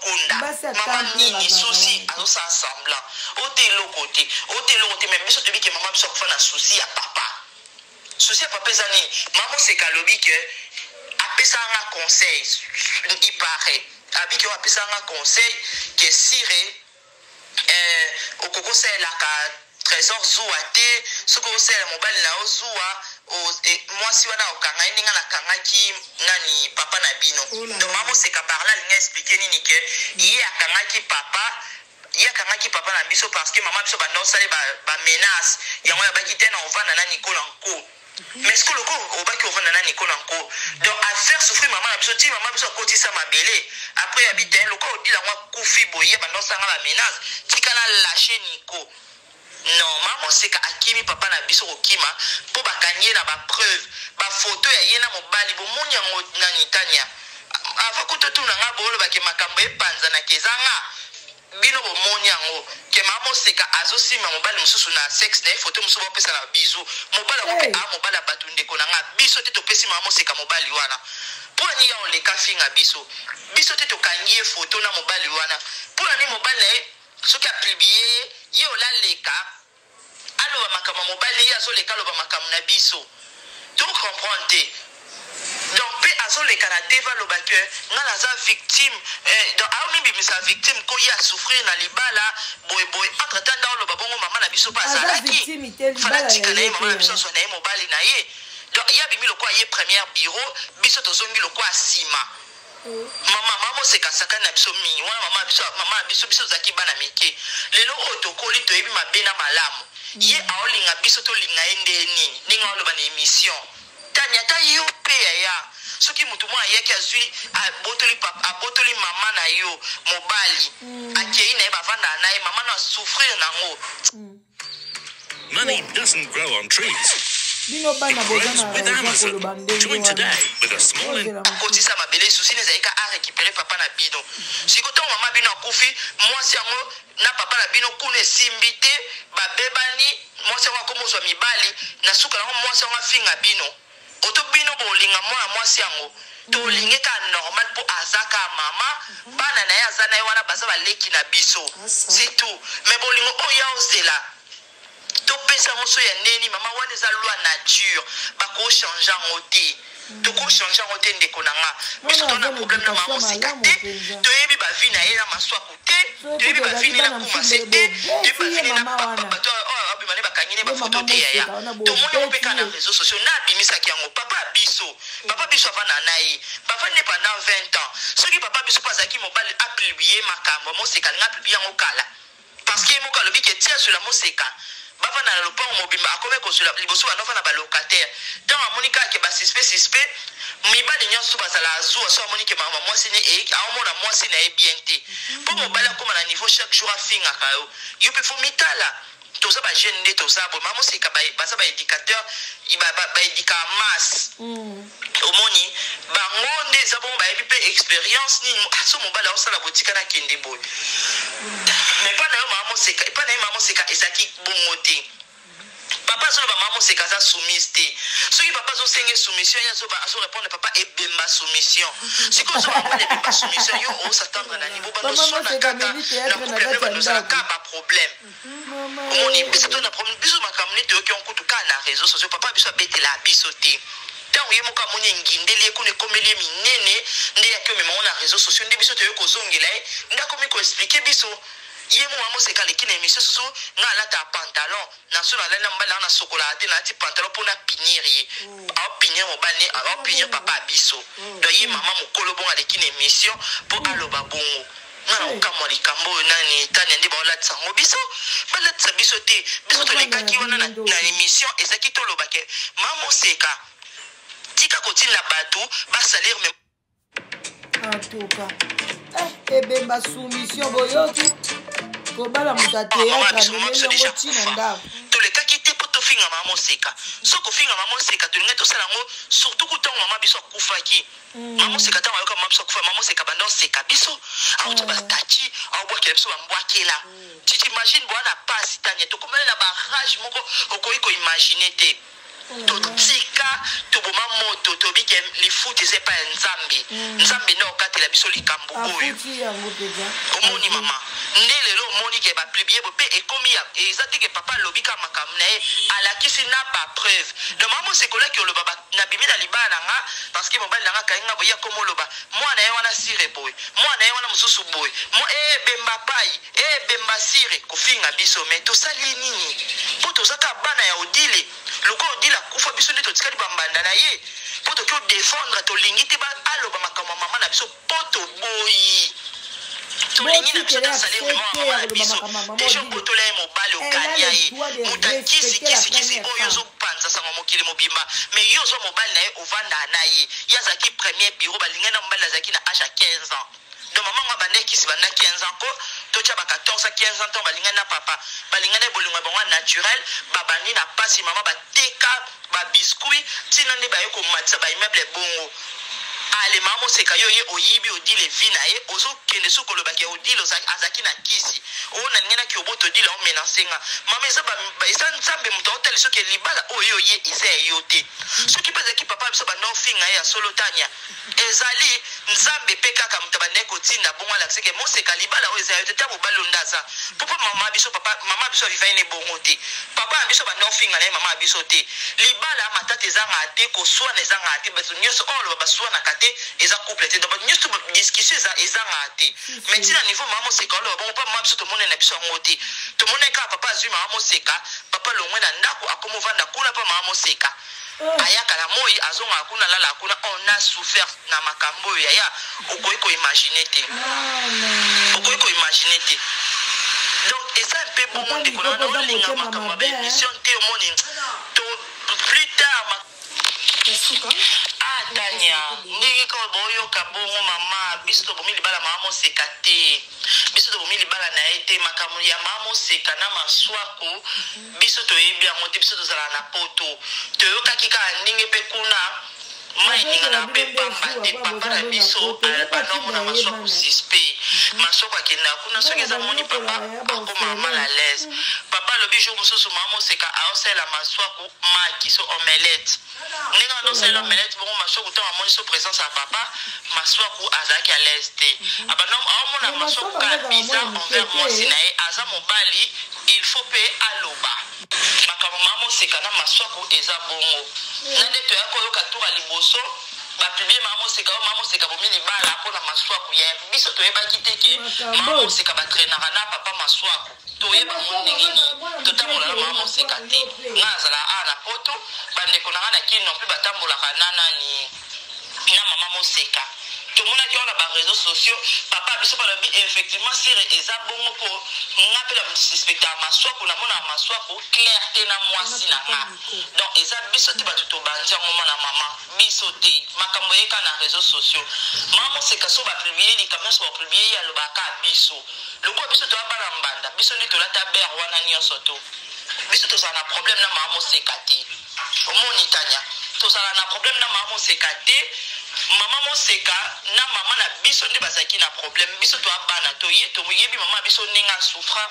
S1: konda
S4: mama nini
S1: souci
S4: azosala semblant oyo te eloko te oyo te eloko te me biso toyebi ke mama biso akufa na souci ya papa souci ya papa eza nini mama oseka alobi ke apesaka nga conseil ipare abi ke oyo apesaka nga conseil ke sire eh, okoki osalelaka trésor zuwa te soki osalela mobali na yo zuwa e, mwasi wana okanga ye ndenge nakangaki nani papa na bino
S1: oh
S4: donc mamoseka parla alingi explike nini ke ye akangaki papa ye akangaki papa na biso parce que mama biso banda osale bamenace yango yabaki te na ovanda na nikola nko mais sikoyo lokola obaki ofanda na niko na nko donc affaire souffrir mama na biso ti mama biso akotisa mabele après ya biten eh, lokola odila yango akufi boye banda osanga bamenance tika na lâche niko non mama oseka akimi papa na biso kokima mpo bakangi ye na bapreuve bafoto ya ye na mobali bomoni yango na nitania avant kutu otuna nga boolobake makambo epanzanaki ezanga Bino bo moni yango ke ma moseka azo simba mobali mususu na sex na ye photo mususu ba pesa na bizu mobali yango
S1: pe
S4: a mobali ya batu ndeko na nga biso te to pesi ma moseka mobali wana po ani ya oleka finga biso biso te to kangi ye photo na mobali wana po ani mobali na ye soki a publie ye ye ola leka Aloba makambo ya mobali ye azoleka aloba makambo na biso to comprendre te donc mpe azoleka na tv aloba ke ngai naza victime eh, donc aomibimisa victime ko ye asouffrir na libala boyeboye entre temps ndao oloba bongo mama na biso mpe azalaki
S1: fanatika
S4: na
S1: ye
S4: mama na biso azwa na ye mobali na ye donc ye abimi lokola ye première bureau biso tozongi lokola nsima mama mama moseka sakani na biso mingi wana mama biso mama biso biso ozalaki bana mike lelo oyo tokoli toyebi mabe na malamu mm. ye aolinga biso tolinga ye nde nini ndenge aoloba na émission tani ata yo mpe yaya soki motu moko ayaki azwi abotoli abotoli mama na yo mobali mm. akei na ye bavandaka na ye mama no asouffrir nango mm.
S5: Money doesn't grow on trees.
S1: bino bana boza na raison koloba ndenge wana
S4: kotisa mabele esusi na ezalika a récupérer papa na bino siko ntango mama bino akufi mwasi yango na papa na bino kuna esimbi te babebani mwasi yango akomi ozwa mibali na suka yango mwasi yango afinga bino Oto bino bolinga mwana mwasi yango tolinge ka normal mpo aza ka mama bana na ye aza na ye wana baza baleki na biso c'est tout mais bolingo oyo ya ozela topesa yango so ya ndeni mama wana eza loi nature bakochange yango te tokochange yango te ndeko na nga biso tona problème na mama
S1: mosika
S4: te toyebi bavi na ye na maswaku te toyebi bavini na kuma
S1: se
S4: te toyebi bavini na bato oyo abima nde bakangi ne bafoto te yaya tomoni yango mpe kaka na réseau sociaux na abimisaki yango papa biso papa biso avanda na ye papa nde pendant 20 ans soki papa biso mpo azalaki mobali apublie makambo moseka alinga apublie yango kala parce que ye moko alobi ke tia zula moseka bavanda na lopango mobimba akomi kozwela liboso banda ofanda balocataire ntango amoni kaka ke basuspect suspect mibali nyonso bazala azuwa so amoni ke mama mwasi ni e, aomona mwasi na ye bien te mpo mhm. mobali akóma na niveau chaque jour afingaka yo yo mpe fo mitala toza bajeune nde toza boye mama moseka baza baédicateur baédikaka masse mm. omoni bango nde eza bongo bayebi mpe experience nini aso mobali aosala botika na kende boye me epa na yo mama moseka epa na ye mama moseka ezalaki bongo te papa azoloba mama moseka aza soumise te soki papa azosenge soumission ye azorépondre papa ebemba soumission sikoyo ozomobali ebemba soumission yo osatandre na niveau
S1: banoswana
S4: kaka na couple
S1: banosala
S4: kaka baproblème omoni biso to na problème biso makambo nini toyoki yango kutu kaka na réseau sociaux papa biso abetela biso te ntango ye moko amoni engindeli ye kuna ekomeli ye minene nde yaki omema yango na réseau sociaux nde biso toyei kozongela ye nde akomi koexplike biso ye moko amoseka aleki na émission susu nga alataka pantalon naso nalali na mobali nanga nasokolaka te nalati pantalon mpo na pinir ye mm. aopinir mobali ne aopinir papa ya biso mm. donc ye mama mokolo bongo aleki na émission mpo aloba bongo nga na kokamwa likambo oyo nani tania nde baolatisa yango biso balatisa biso te biso tolekaki wana na émission ezalaki toloba ke mamoseka tika kotinda bato basalir me
S1: antuka eh, ebemba soumission boyoki kobala moto
S4: ateyaka
S1: amemeli yango ntina ndako
S4: tolekaki te mpo tofinga mama moseka soki ofinga mama moseka tolingai tosala yango surtout kutango mama biso akufaki mama oseka ntango ayoka mama biso akufa mama oseka banda oseka biso aotia ah. bastati aobwakela biso bambwakela mm. tu t'imagine bwana pasi tania tokomeli na barage moko okoki koimagine te mm. totika toboma moto toyebi ke lifuti eza epai ya nzambe mm. nzambe nde okatela biso likambo oyo omoni mama nde lelo omoni ke baplibie bo mpe ekomi ya eza te ke papa alobi kaka makambo na ye alakisi na bapreuve donc mama osekolaki oloba na bimi na libala na nga parce que mobali na nga kangi nga boye ya komo loba mwana ye wana sire boye mwana ye wana mosusu boye mo e eh, bemba pai e eh, bemba sire kofinga biso mais tosali nini mpo toza ka bana ya odile lokola odile akufa biso nde totikali bambanda na ye mpo toki odefendre tolingi te aloba makambo ya mama na biso Po toboyi. Tolingi na biso tozali vraiment maman na biso. Deja obotola ye mobali okania ye. Muta kisi kisi kisi oyo ozo panza sango mokili mobimba. Mais yo ozo mobali na ye ovanda na ye. Ye azalaki premier bureau balingani na mobali azalaki na âge ya 15 ans. Donc maman ngo abandaki kisi banda 15 ans ko totia ba 14 ans 15 ans tango balingani na papa balingani bolingo ya bango ya naturel babandi na pasi maman bateka ba biscuit tina nde baye komatisa ba immeuble bongo alema moseka yo ye oyibi odile vi na ye ozokende soki olobaki odile azalaki na kisi oyo na ndenge naki oboto odile omenase nga mama eza, ba, eza nzambe moto aotali soki libala oyo ye eza ya yo te soki mpe ezalaki papa biso banda ofinga ye ya solo tania Ezali nzambe pe kaka moto abandaki kotinda bongo alakisa ke moseka libala oyo eza yayo te ta mobali oyo nde aza po po maman biso papa maman biso avivaki ne bongo te papa na biso abanda kofinga naye maman biso te libala matata ezanga te koswana ezanga te bato nyonso oyo oloba baswanaka te eza couple te donc bato nyonso discussion eza ezanga te mais ti na niveau maman moseka oloba bongo pa maman biso tomoni na biso yango te tomoni kaka papa azwi maman moseka papa longwe na ndako akomovanda kuna pa maman moseka Eh. ayaka na moi azongaka kuna alalaka kuna on a souffert na makambo oyo yaya okoki koimagine te ah, okoki koimagine te donc eza mpe bongo ndeko na
S1: naolinga
S4: makambo ya baémission te omoni to plus tard ah tania ndenge kaka boyoka bongo mama biso tobomi libala mama moseka te biso tokomi libala na ye te makambo ya maa moseka na maswaku mhm. biso toyebi yango te biso tozalaka na poto toyokaki kaka ndenge mpe kuna mai ningana mpe pamba te papa na biso banomo na maswaku sispe mhm. masoko akendaka kuna soki eza moni papa akoma mal à l'aise papa alobi jour mosusu maa moseka aosalela maswaku maki so omelette ndenge anosela melete bongo masuaku ntango amoni so présence ya papa masuaku azalaki à l'aise te mhm. abanda aomona masuaku kaka bizar envers mwasi na ye aza mobali il faut mpe aloba makambo maa moseka na masuaku eza bongo na nde toya koyoka tura liboso bapiblie maa moseka oyo maa moseka bomi libala mpo na masuaku ya biso toyebaki te ke maa moseka batrenaka na papa masuaku toyeba yango ndenge nini totambola na mama moseka te nga nazala awa na poto bandeko na nga na kino mpe batambolaka na nani na mama moseka tomonaki wana bareseau sociaux papa biso balobi effectivement sire eza bongo mpo nga mpe nainspektaka maswaku namonaka maswaku clair te na mwasi na nga donc eza biso te bato tobanzi yango mwana mama biso te makambo eye kaka na réseau sociaux mama moseka so bapublie likambo nyonso bapublie ye alobaka kaka biso lokola biso toya bana mbanda biso nde tolata bere wana nyonso to biso tozala na problème na mama moseka te omoni tania tozala na problème na mama moseka te mama moseka na mama na biso nde bazalaki na problème biso toya bana toye toyebi mama biso ndenge asouffra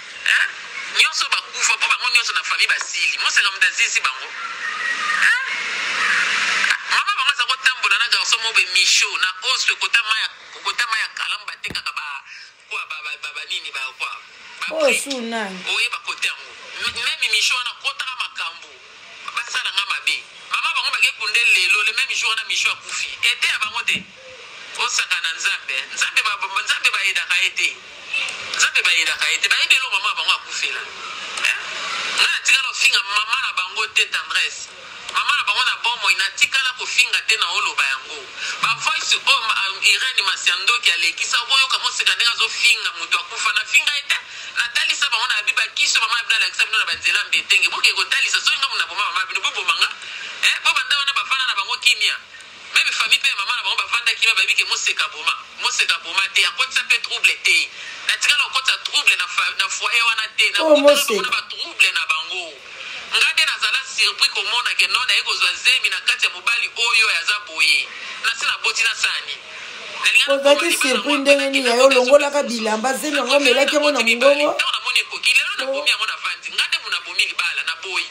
S6: Hein nioso ba kufa po bango nioso na famille ba sili moseka mutu azizi bango hein ah, mama bango aza kotambola na garçon mo be micho na oswe kota maya kota maya kalamu batekaka ba kwa ba ba, ba, ba nini ba kwa ba
S1: oh, su nani
S6: oye ba kote yango meme micho wana kotaka makambo basala nga mabe mama bango bakekundele lelo le meme jour wana micho akufi ete ya bango te Osakana na nzambe nzambe ba nzambe ba edaka ye te nzambe ba edaka ye te ba yebelo mama bango akufela eh? nga na tikala ofinga mama na bango te tendresse mama na bango na bomo ina tikala kofinga te na oloba yango ba voice o oh, ma, um, irene masiandoki alekisa okoyoka moseka ndenge azofinga moto akufa na finga ye te natalisa bango na biba kiso mama bino alakisa bino na banzela mbetenge boke kotalisa soki nga mona boma mama bino bobomanga eh, bo banda wana bafana na bango kimia Meme famille pe ya maman na bango bavanda kima bayebi ke Moseka aboma. Moseka aboma te, akotisa pe trouble te. Na tika na okotisa trouble na fa, na foyer wana te. Na oh, Moseka na ba trouble na bango. Nga nde nazala surpris komona ke non naye kozwa zemi na kati ya mobali oyo aza boye. Na se na boti na sani.
S1: ozalaki surpris ndenge nini yayo olongolaka bilamba zemi yango omelaki yango na mongongo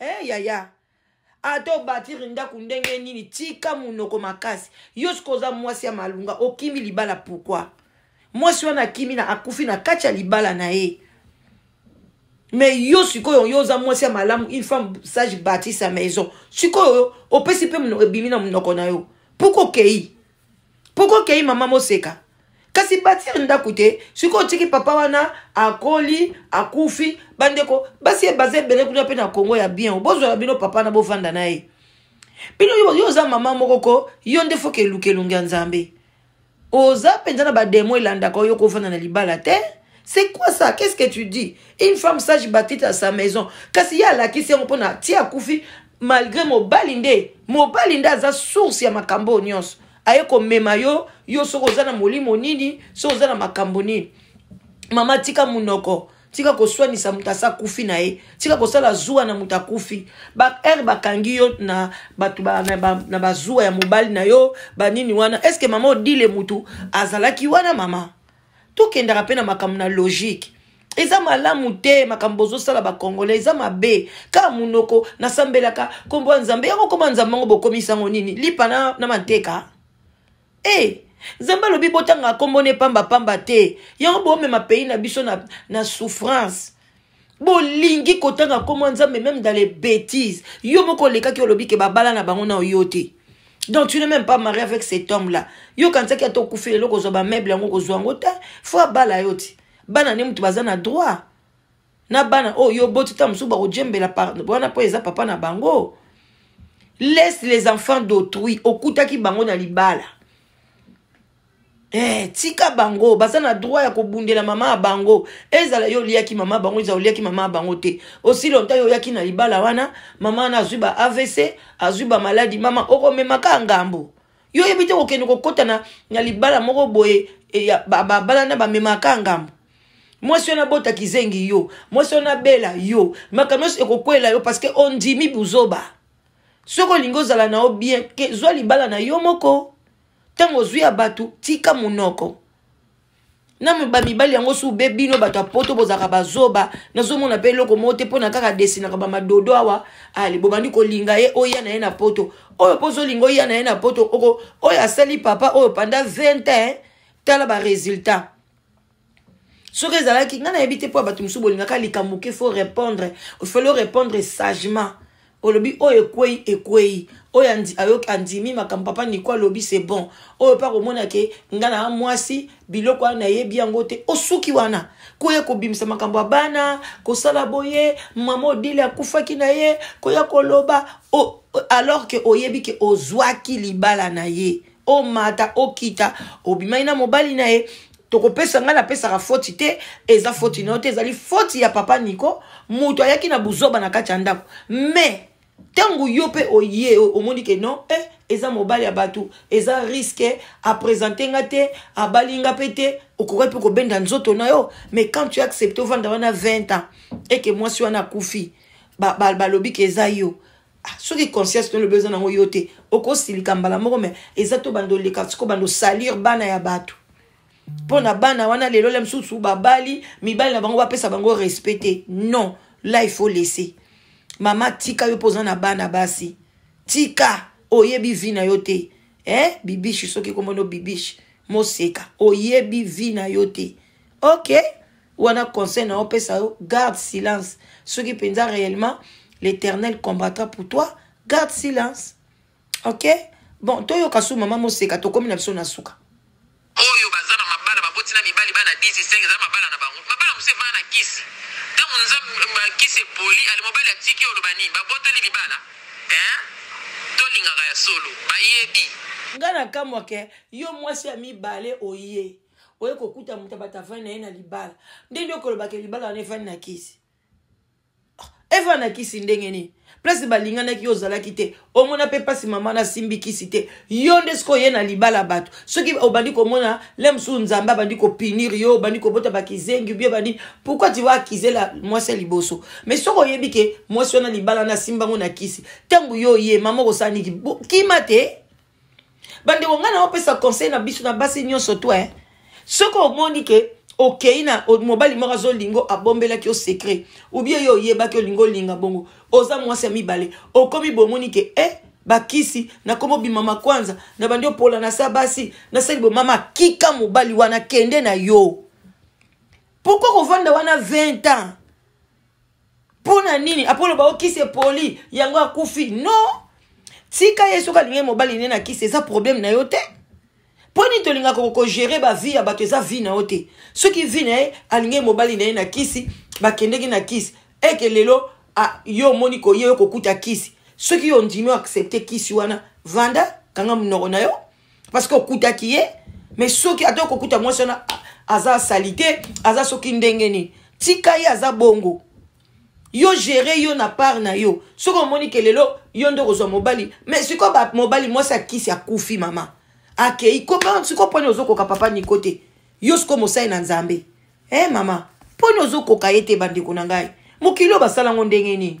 S1: eh yaya ata obatire ndako ndenge nini tika monoko makasi yo soki oza mwasi ya malunga okimi libala pourkui mwasi wana akimi na akufi na kati ya libala na ye me yo sikoyo yo oza mwasi ya malamu une femme sage bâti sa maison sikoyo opesi mpe ebimi na monoko na yo pourkui okei poko okei mama moseka kasi batire ndako te soki otiki papa wana akoli akufi bandeko basi ebaza ebele kuna mpe na kongo ya bien bozwala bino papa na bovanda na ye bino yo oza mama moko ko yo nde foka eluka elongi ya nzambe oza mpenza na bademo elandaka oyo kovanda na libala te c'est quoi ça qu'est ce que tu dis une femme sage batite à sa maison kasi ye alakisi yango mpo na ti akufi malgré mobali nde mobali nde aza source ya makambo oyo nyonso aye komema yo yo soki oza na molimo nini soki oza na makambo nini mama tika monoko tika koswanisa moto asi akufi na ye tika kosala zuwa na moto akufi baheure bakangi yo na bato ba, na, ba, na bazuwa ya mobali na yo banini wana eske mama odile motu azalaki wana mama tokendaka mpe na makambo na logique eza malamu te makambo bozosala bakongola eza mabe kaka monoko nasambelaka nkombo ya nzambe yango koma nzambe yango bokomisa yango nini lipa na, na manteka e hey, nzambe alobi botangaka nkombo ne pambapamba te yango boomema pays na biso na, na souffrance bolingi kotanga nkombo ya nzambe meme dans les bêtises yo moko olekaki olobi ke babala na bango nao yo te donc tu ne même pas marie avec cet homme là yo okanisaki ata okufi lelo kozwa bameuble yango kozwa yango te fo abala yo ti bana nde moto baza na droit na bana oyo oh, yo oboti ntango mosusu bakojembela wana mpo eza papa na bango laisse les enfants d'autrui okutaki bango na libala Eh, tika bango baza na droit ya kobundela mama ya bango ezala yo oliaki mama ya bango ezala oliaki mama ya bango te osi lontan yo oyaki na libala wana mama wana azwi ba avc azwi bamaladi mama okomemaka ngambo yo oyebi te kokende kokɔta na, na libala moko boye eh, babalana bamemaka ngambo mwasi wana abota kizengi yo mwasi wana abela yo makambo nyonso ekokwela yo parceke ondimi buzoba soki olingi ozala na yo bien zwa libala na yo moko ntango ozwi ya bato tika monoko na bamibali yango su be bino bato ya poto bozalaka bazoba nazomona mpe eloko moko te mpo na kaka desinaka bamadodo awa ali bobandi kolinga ye oya na ye na poto oyo mpo ozolinga oya na ye na poto oyo asali papa oyo panda 20 ans tala baresultat soki ezalaki ngai nayebi te mpo ya bato mosusu bolingaka likambo ke faut répondre ofele orépondre sagement olobi oyo ekwei ekwei oyo ayoki andimi makambo papa niko alobi se bon oyo mpe akomona ke ngai na mwasi biloko wana nayebi yango te osuki wana koya kobimisa makambo ya bana kosala boye mama odile akufaki na ye koya koloba o, alors ke oyebi ke ozwaki libala na ye omata okita obimaki na mobali na ye tokopesa ngai napesaka foti te eza foti na yo te ezali foti ya papa niko moto ayaki na buzoba na kati ya ndako mais ntango yo mpe oye omoni ke non eh, eza mobali ya bato eza riske apresente nga te abali nga mpe te okoki mpe kobenda nzoto na yo mais quand tu accepte ovanda wana 20 ans eke mwasi wana akufi balobi ba, ba, ke eza yo Ah, soki conscience to lobi oza nango yo te okosilika mbala moko me eza to bando oleka siko bando salir bana ya bato mpo na bana wana lelo la mosusu babali mibali na bango bapesa bango respect te non la il faut laisser mama tika yo mpo oza na bana basi tika oyebi vi na yo te eh bibishi soki komono bibishi moseka oyebi vi na yo te ok wana conseil na opesa yo garde silence soki mpenza réellement l'éternel combattra pour toi garde silence ok bon toyoka su mama moseka tokomi na biso na suka
S6: oyo baza na mabala baboti na mibali bana 15 eza mabala na bango mabala mosu evana na kisi ntango kisi epoli ale mobali atiki oloba nini babotoli libala tolingaka ya solo bayebi
S1: ngai nakamwake yo mwasi ya mibale oye oye kokuta moto ya bato avandi na ye na libala nde nde okolobaka libala wana evandi na kisi ah, evandi na kisi ndenge nini place balinganaki yo ozalaki te omona mpe mpasi mama nasimbi kisi te yo nde soki oye na libala bato soki obandi komona le mosusu nzambe abandi kopinir yo obandi kobota bakizengi bie bandi pourkui tu vas akize la mwasi ya liboso mais soki oyebi ke mwasi wana libala nasimbango na kisi ntango yo oye mama okosala niki kima te bandeko ngai naopesa conseil na biso na basi nyonso to eh. soki omoni ke okei na mobali moko azolingo abombelaki yo secret ubie yo oyebaki olingi olinga bongo oza mwasi ya mibale okomi bomoni ke e eh, bakisi nakomi obima makwanza na bandi opola na sa basi nasali bomama kika mobali wana kende na yo pourkui kovanda wana 20 ans mpo na nini apo oloba okisi epoli yango akufi no tika ye soki alingi mobali ne na kisi eza problème na yo te mpo nini tolingaka kokogere bavie ya bato eza vie na yo te soki vie na ye alingi mobali na ye na kisi bakendeki na kisi eke lelo yo omoni koye yo kokuta kisi soki yo ondimi oaccepte kisi wana vanda kanga monoko na yo parce que okutaki ye mais soki ata okokuta mwasi wana aza salite aza soki ndenge nini tika ye aza bongo yo gere yo na part na yo soki omoni ke lelo yo nde okozwa mobali mais sikoyo mobali mwasi akisi akufi mama akei koma sikoyo mponi ozokoka papa niko te yo sikoyo mosali na nzambe e hey, mama mponi ozokoka ye te bandeko na ngai mokili oyo
S6: basala yango ndenge nini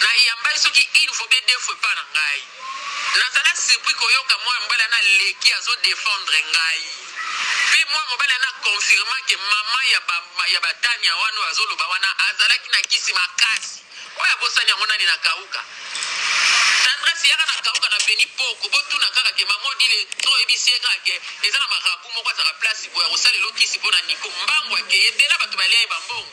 S6: Na yambali soki une fois pe deux fois epa na ngai. Na zala surpris ko yoka mwana mobali ana leki azo defendre ngai. Pe mwana mobali ana confirma ke maman ya ba ya ba Tania wana oyo azo loba wana azalaki na kisi makasi. Oyo abosani yango nani na kauka. Tendresse yaka na kauka na veni poko botuna kaka ke maman odile to yebisi ye kaka ke eza na marabu moko azaka place boya kosala elokisi pona Nico mbangu akeye tela bato balia ye ba mbongo.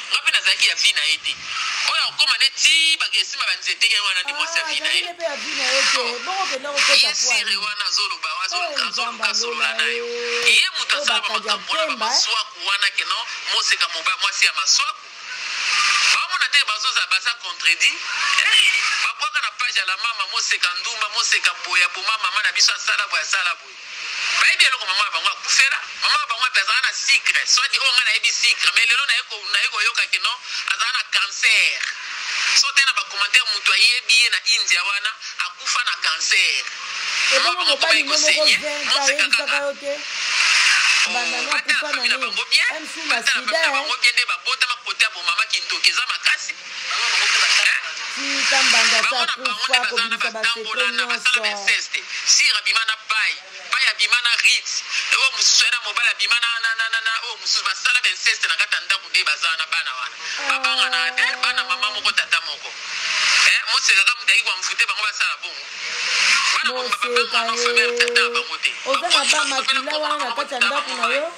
S6: nga mpe nazalaki ya vie na ye te oyo akokoma nde ti bakesimba banzete ye wana nde mwasi ya vie na ye yesire wana azoloba azoluka solola na yo ye moto asalaka makambo na bamaswaku wana keno moseka moba mwasi ya maswaku bamona te bazoza baza contredi babwaka na page ya la mama moseka ndumba moseka boya boma mama na biso asala boye asala boye bayebi eloko mama na bango akufela mama na bango ape azala na sikre soki oyo ngai nayebi sikre mai lelo naye koyoka kino azala na kanser so te na bacommentaire moto ayebi ye na india wana akufa na kanser
S1: mama bango komai kosenye moseka kaka batala famille na bango bien batala famille na
S6: bango bien nde babotama kote ya bomama kindoki eza makasi
S1: tika mbanda ata akufa kobimisa basekre nyonso
S6: sir abima na bai bai abima na rit oyo mosusu yana mobali abima na oyo mosusu basala bainseste na kati ya ndako nde baza na bana wana babanga na te bana mama moko tata moko eh, mosekaka moto ayaki kwamvute bango basala bongo
S1: oza na bamakila wana na kati ya ndako na yo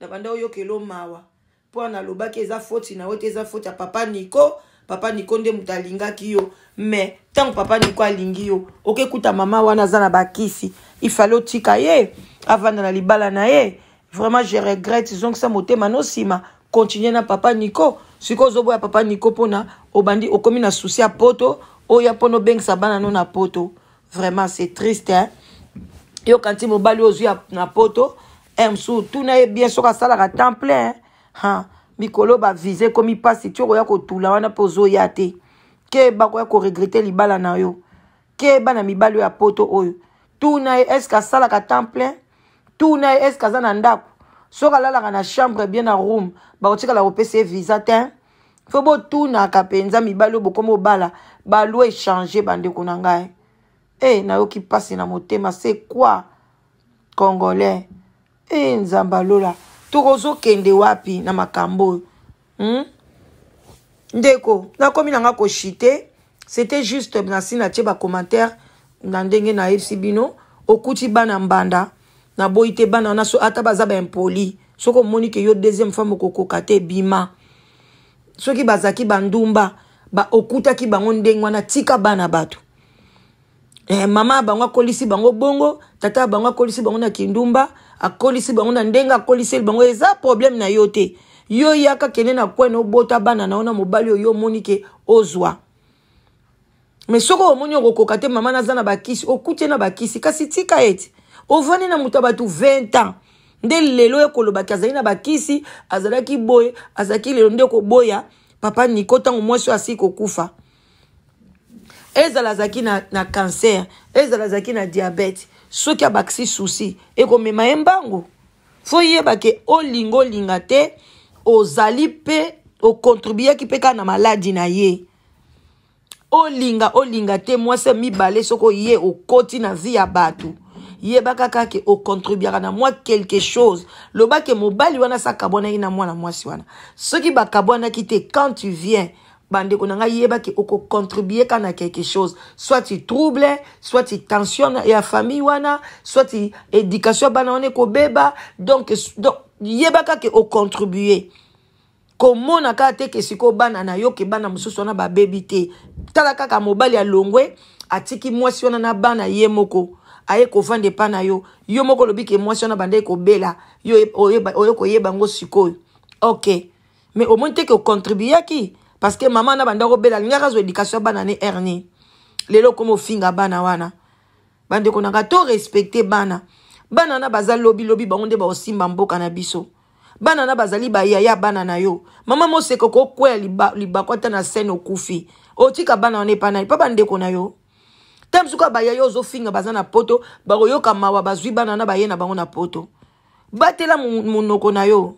S1: na banda oyokela o mawa mpo wana alobaki eza foti na yo te eza foti ya papa niko papa niko nde moto alingaki yo mais ntango papa niko alingi yo okekuta mama wana aza na bakisi ifale otika ye avanda na libala na ye vraiment je regrette zongisa motema no nsima continue na papa niko sikoyo ozoboya papa niko mpona obandi okomi na susi ya poto oya mpona obengisa bana no na poto vraiment c'est triste hein? yo kanti mobali ozwi na poto eh, mosusu tuna ye bien soki asalaka temps plein ha mikolo bavise ekomi mpasi ti okoya kotula wana mpe ozoya te ke bakoya koregrete libala na yo ke bana mibali oyo ya poto oyo tuna ye eske asalaka temps plein tuna ye eske aza na ndako soki alalaka na chambre bien na room bakotikala kopesa ye visa te fo botunaka mpenza mibali oyo bokomi obala balwa echange bandeko na ngai e nayoki mpasi na motema se quoi congolais e nzambe alola tokozokende wapi na makambo oyo hmm? ndeko nakomi na nga koshite c'était juste nasi natie bacommentaire na ndenge nayebisi bino okuti bana mbanda naboyi te bana wana ata baza baimpoli soki omoni ke yo deuxième femme okokoka te bima soki bazalaki bandumba ba okutaki bango ndenge wana tika bana bato eh, mama ya bango akolisi bango bongo tata ya bango akolisi bango na kindumba akolisi bango na ndenge akoliseli bango eza problème na yo te yo yaka kende na kwene obota bana na yo na mobali oyo omoni ke ozwa me soki omoni okokoka te mama naza na bakisi okuti na bakisi kasi tika ete ovandi na moto ya bato 20 ans nde lelo ekolobaki azali na bakisi azalaki boye azalaki lelo nde koboya papa niko ntango mwasi oyo asili kokufa ezala azalaki na, na cancer ezala azalaki na diabete soki abakisi susi ekomema ye mbangu fo yeba ke olinga olinga te ozali mpe okontribuyaki mpe kaka na maladi na ye olinga olinga te mwasi ya mibale soki oye okoti na vie ya bato yebaka kaka ke okontribuyaka na mwa quelque chose loba ke mobali wana asakabwanaki na mwana mwasi wana soki bakabwanaki te quand tu viens bandeko na ngai yeba ke okocontribue ka na quelque chose soit ti trouble soit ti tension ya famille wana soit ti éducation ya bana wana ekobeba donc, donc yebaka ke ocontribue komona kaka te ke sikoyo bana na yo ke bana mosusu wana babebi te tala kaka mobali alongwe atiki mwasi wana na bana ye moko aye kovanda epa na yo yo moko olobi ke mwasi wana bandaki kobela yo oye koyeba yango sikoyo ok mais omoni te ke ocontribuyaki parce que mama na bandako bela alingaki azwa éducation ya bana ne hernie lelo okoma ofinga bana wana bandeko nanga to respecte bana bana wana baza lobilobi bango nde baosimba mboka na biso bana na bazali bayaya bana na yo mama moseka okokweya libako ata na sene okufi otika bana wana epa nani mpa bandeko na yo ta mosuku ya bayaya ozofinga baza na poto bakoyoka mawa bazwi bana wana baye na bango na poto batela monoko na yo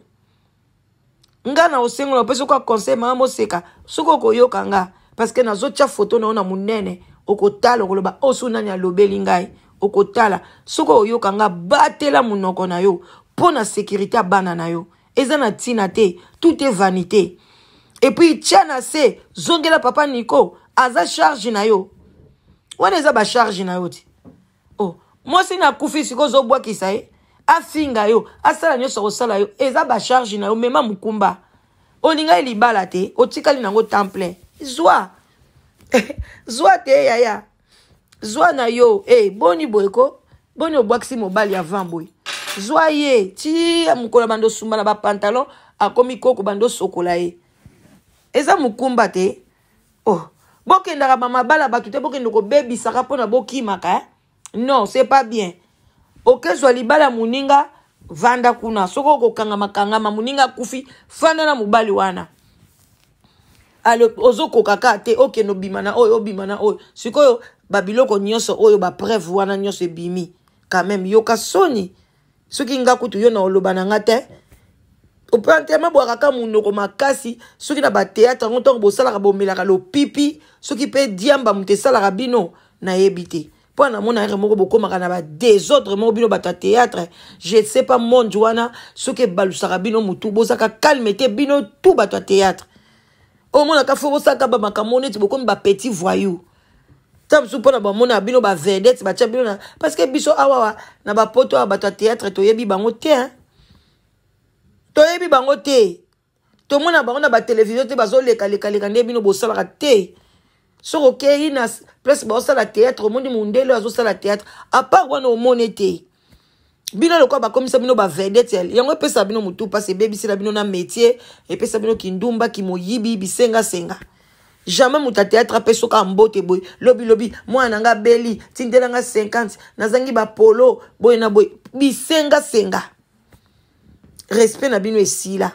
S1: nga na osengola opesi okoa conseil mama moseka soki okoyoka nga parce que nazotya foto na yo na monene okotala okoloba oyo oh, soki nani alobeli ngai okotala soki oyoka nga batela monoko na yo mpo na sécurité ya bana na yo eza na ntina te tout est vanité epuis tya na se zongela papa niko aza charge na yo wana eza bacharge na yo te oh mwasi na kufi sikoyo ozobwakisa ye afinga yo asala nyonso akosala yo eza bacharge na yo mema mokumba olingai libala te otikali nango temps plein zwa zwa te yaya zwa na yo e boni boye ko boni obwakisi mobali avant boye zwa ye ti mokolo ya bando osumba na bapantalon akomi koko bando osokola ye eza mokumba te oh bokendaka bamabala bato te bokende kobebisaka mpona bokimaka eh? non c'est pas bien okezwa libala moninga vanda kuna soki okokangama kangama moninga akufi fanda na mobali wana ozokoka kaka te okende obima na oyo obima na oyo sikoyo babiloko nyonso oyo bapreuve wana nyonso ebimi quand même yoka soni soki nga kutu yo na oloba na nga te opantema bwakaka monoko makasi soki na bateatre yango ntango bosalaka bomelaka lopipi soki mpe diamba moto esalaka bino nayebi te mpo na mona ere moko bokomaka na badesordre moko bino bato ya teatre je sais pas monde wana soki ebalusaka bino motu bozaka calme te bino tu bato ya teatre omonaka fo bosalaka bamakambo neti bokomi bapetit voyou ta bisu mpo na bamona bino bavedete batya bino na parce que biso awawa na bapoto awa bato ya théâtre toyebi bango te hein? toyebi bango te tomona bango na batelevizio te bazolekalekaleka nde bino bosalaka te soki okei na place baosala théâtre omoni mondele oyo azosala théâtre apart wana omoni te bino lokola bakomisa bino bavedete yango epesa bino motu mpasi ebebisela bino na métier epesa bino kindumba kimoyibi bisengasenga jamais moto ateatre apesi oka mbote boye lobilobi mwana na nga abeli tindela nga 50 nazangi bapolo boye na boye bisengasenga respect na bino esila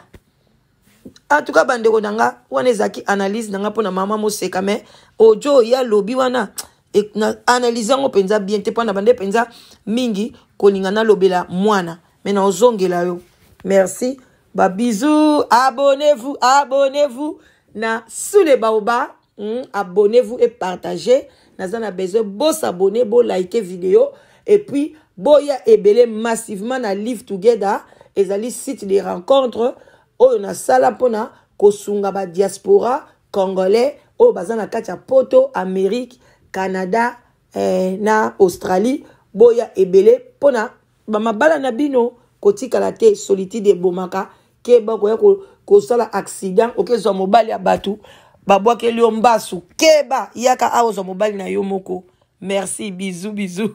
S1: en tout cas bandeko na nga wana ezalaki analyse na nga mpo na mama moseka mais ojo ya lobi wana e, na analyse yango mpenza bien te mpo na bande mpenza mingi kolinga nalobela mwana me naozongela yo merci babisou abonnez-vous abonnez-vous na sous le baoba Hmm, abonnez-vous et partagez. Naza na besoin bo s'abonner, bo liker vidéo et puis boya ebele massivement na Live Together ezali site de rencontre oyo nasala mpona kosunga ba diaspora congolais oyo baza na kati ya poto amérique canada eh, na australie boya ebele mpona ba mabala na bino kotikala te solitude ebomaka keba okoya kosala accident okezwa mobali ya bato babwakeli yo mbasu keba yaka awa ozwa mobali na yo moko merci bizu bizu